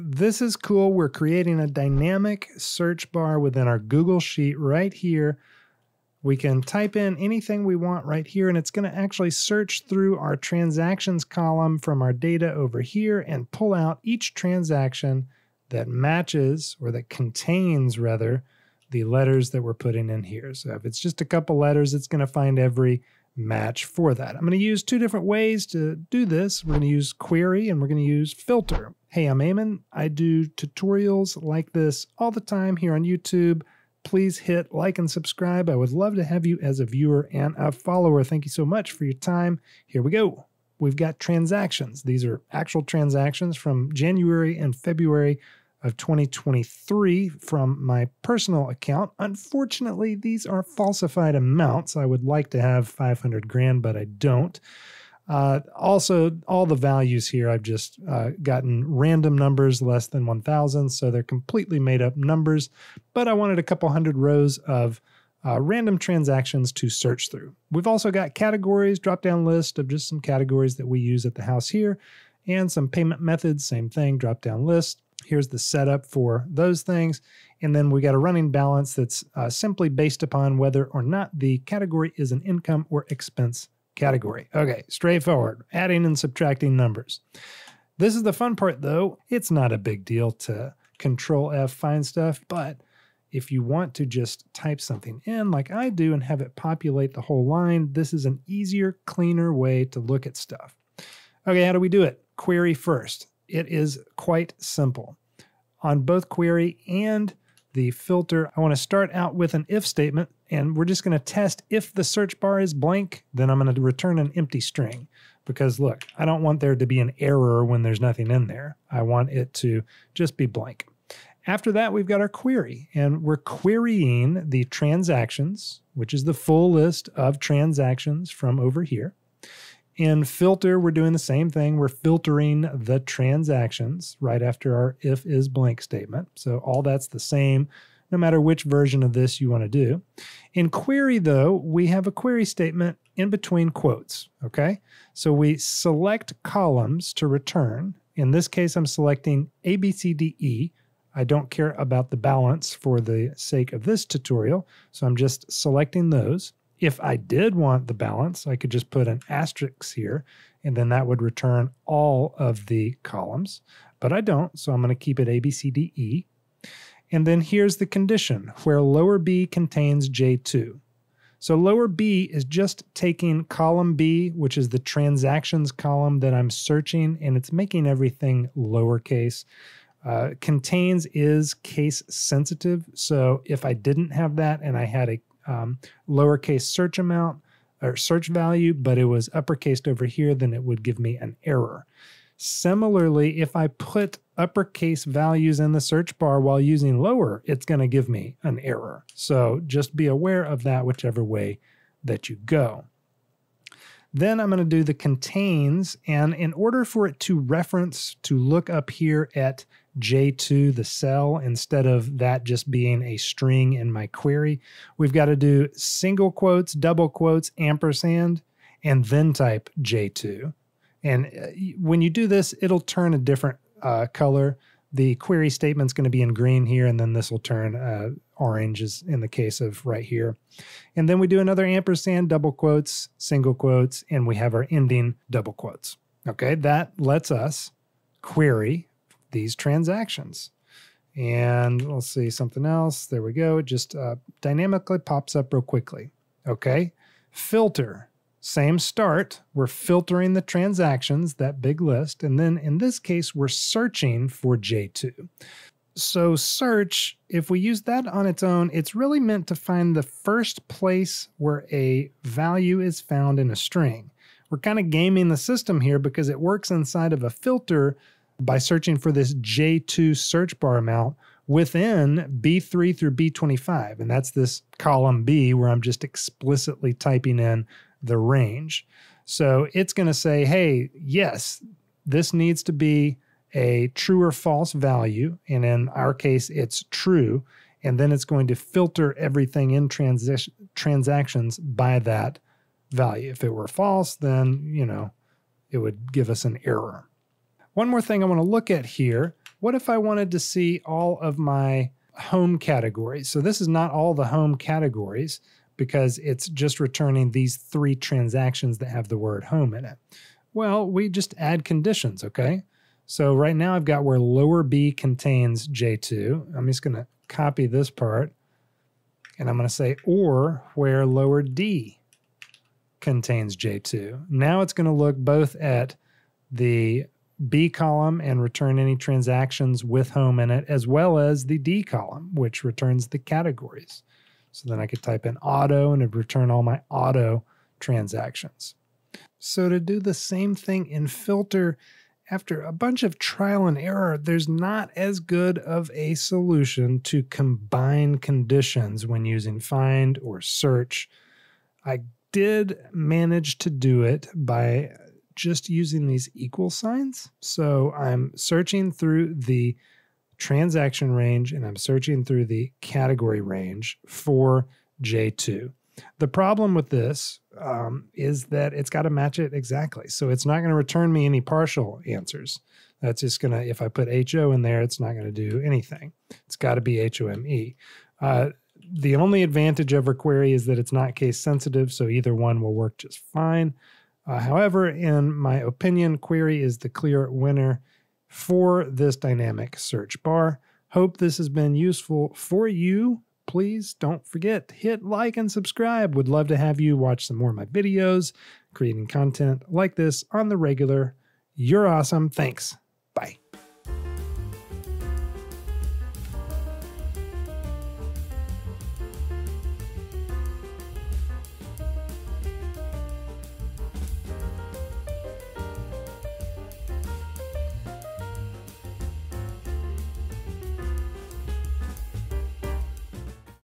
this is cool. We're creating a dynamic search bar within our Google Sheet right here. We can type in anything we want right here, and it's going to actually search through our transactions column from our data over here and pull out each transaction that matches or that contains, rather, the letters that we're putting in here. So if it's just a couple letters, it's going to find every match for that. I'm going to use two different ways to do this. We're going to use query and we're going to use filter. Hey, I'm Eamonn. I do tutorials like this all the time here on YouTube. Please hit like and subscribe. I would love to have you as a viewer and a follower. Thank you so much for your time. Here we go. We've got transactions. These are actual transactions from January and February of 2023 from my personal account. Unfortunately, these are falsified amounts. I would like to have 500 grand, but I don't. Uh, also, all the values here, I've just uh, gotten random numbers less than 1,000, so they're completely made up numbers. But I wanted a couple hundred rows of uh, random transactions to search through. We've also got categories, drop down list of just some categories that we use at the house here, and some payment methods, same thing, drop down list. Here's the setup for those things. And then we got a running balance that's uh, simply based upon whether or not the category is an income or expense category. Okay, straightforward, adding and subtracting numbers. This is the fun part though. It's not a big deal to control F find stuff, but if you want to just type something in like I do and have it populate the whole line, this is an easier, cleaner way to look at stuff. Okay, how do we do it? Query first. It is quite simple. On both query and the filter, I want to start out with an if statement, and we're just going to test if the search bar is blank, then I'm going to return an empty string. Because look, I don't want there to be an error when there's nothing in there. I want it to just be blank. After that, we've got our query, and we're querying the transactions, which is the full list of transactions from over here. In filter, we're doing the same thing. We're filtering the transactions right after our if is blank statement. So all that's the same no matter which version of this you want to do. In query, though, we have a query statement in between quotes. Okay. So we select columns to return. In this case, I'm selecting A, B, C, D, E. I don't care about the balance for the sake of this tutorial. So I'm just selecting those. If I did want the balance, I could just put an asterisk here, and then that would return all of the columns. But I don't, so I'm going to keep it A, B, C, D, E. And then here's the condition where lower b contains J2. So lower b is just taking column B, which is the transactions column that I'm searching, and it's making everything lowercase. Uh, contains is case sensitive. So if I didn't have that and I had a um, lowercase search amount or search value, but it was uppercased over here, then it would give me an error. Similarly, if I put uppercase values in the search bar while using lower, it's going to give me an error. So just be aware of that whichever way that you go. Then I'm going to do the contains, and in order for it to reference to look up here at J2, the cell, instead of that just being a string in my query. We've got to do single quotes, double quotes, ampersand, and then type J2. And uh, when you do this, it'll turn a different uh, color. The query statement's going to be in green here, and then this will turn uh, orange, is in the case of right here. And then we do another ampersand, double quotes, single quotes, and we have our ending double quotes. Okay, that lets us query these transactions. And let's see something else. There we go. It just uh, dynamically pops up real quickly. Okay. Filter. Same start. We're filtering the transactions, that big list. And then in this case, we're searching for J2. So, search, if we use that on its own, it's really meant to find the first place where a value is found in a string. We're kind of gaming the system here because it works inside of a filter by searching for this J2 search bar amount within B3 through B25. And that's this column B where I'm just explicitly typing in the range. So it's going to say, hey, yes, this needs to be a true or false value. And in our case, it's true. And then it's going to filter everything in transi- transactions by that value. If it were false, then, you know, it would give us an error. One more thing I want to look at here What if I wanted to see all of my home categories? So this is not all the home categories because it's just returning these three transactions that have the word home in it. Well, we just add conditions, okay? So right now I've got where lower B contains J2. I'm just going to copy this part and I'm going to say or where lower D contains J2. Now it's going to look both at the B column and return any transactions with home in it, as well as the D column, which returns the categories. So then I could type in auto and it'd return all my auto transactions. So to do the same thing in filter, after a bunch of trial and error, there's not as good of a solution to combine conditions when using find or search. I did manage to do it by just using these equal signs. So I'm searching through the transaction range and I'm searching through the category range for J2. The problem with this um, is that it's got to match it exactly. So it's not going to return me any partial answers. That's just going to, if I put HO in there, it's not going to do anything. It's got to be HOME. Uh, the only advantage of query is that it's not case sensitive, so either one will work just fine. Uh, however, in my opinion, query is the clear winner for this dynamic search bar. Hope this has been useful for you. Please don't forget, to hit like and subscribe. Would love to have you watch some more of my videos, creating content like this on the regular. You're awesome. Thanks. Bye.